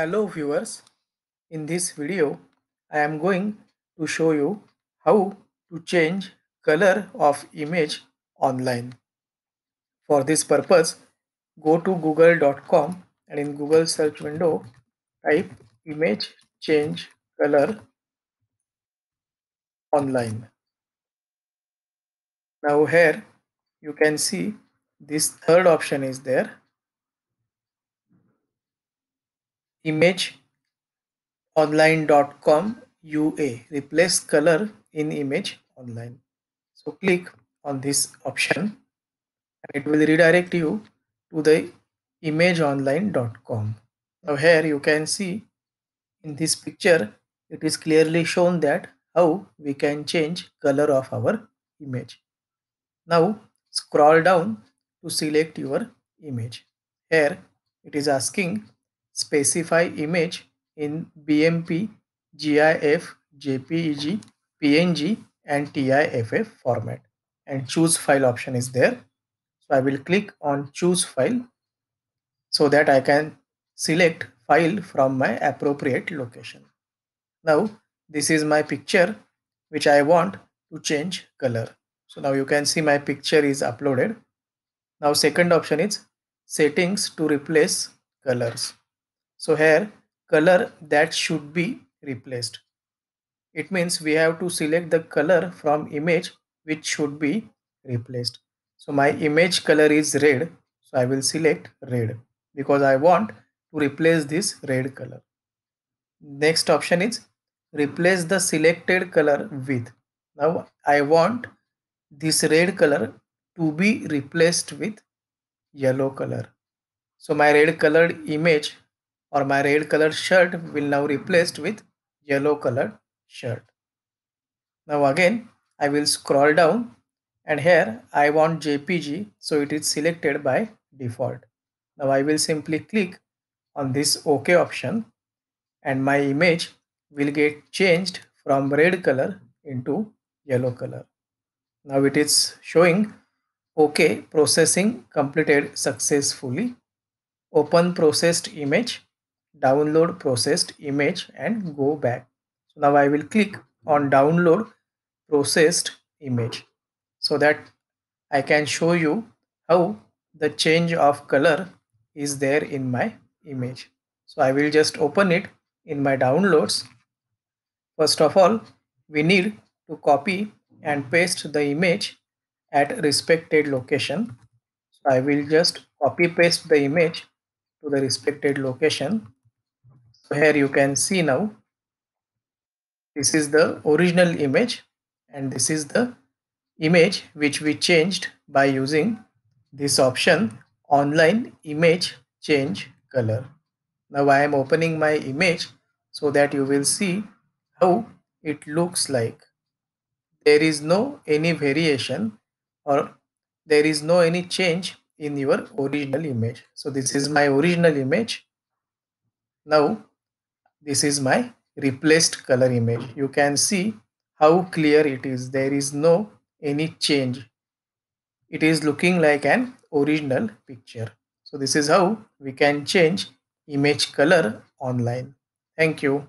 Hello viewers, in this video I am going to show you how to change color of image online. For this purpose go to google.com and in Google search window type image change color online. Now here you can see this third option is there image online.com UA replace color in image online. So click on this option and it will redirect you to the imageonline.com. Now here you can see in this picture it is clearly shown that how we can change color of our image. Now scroll down to select your image. Here it is asking specify image in BMP, GIF, JPEG, PNG and TIFF format and choose file option is there. So I will click on choose file so that I can select file from my appropriate location. Now this is my picture which I want to change color. So now you can see my picture is uploaded. Now second option is settings to replace colors. So here color that should be replaced. It means we have to select the color from image which should be replaced. So my image color is red. So I will select red because I want to replace this red color. Next option is replace the selected color with. Now I want this red color to be replaced with yellow color. So my red colored image or my red colored shirt will now replaced with yellow colored shirt. Now again I will scroll down and here I want JPG so it is selected by default. Now I will simply click on this OK option and my image will get changed from red color into yellow color. Now it is showing OK processing completed successfully. Open processed image download processed image and go back. So now I will click on download processed image so that I can show you how the change of color is there in my image. So I will just open it in my downloads. First of all, we need to copy and paste the image at respected location. So I will just copy paste the image to the respected location here you can see now this is the original image and this is the image which we changed by using this option online image change color. Now i am opening my image so that you will see how it looks like. There is no any variation or there is no any change in your original image. So this is my original image. Now this is my replaced color image. You can see how clear it is. There is no any change. It is looking like an original picture. So this is how we can change image color online. Thank you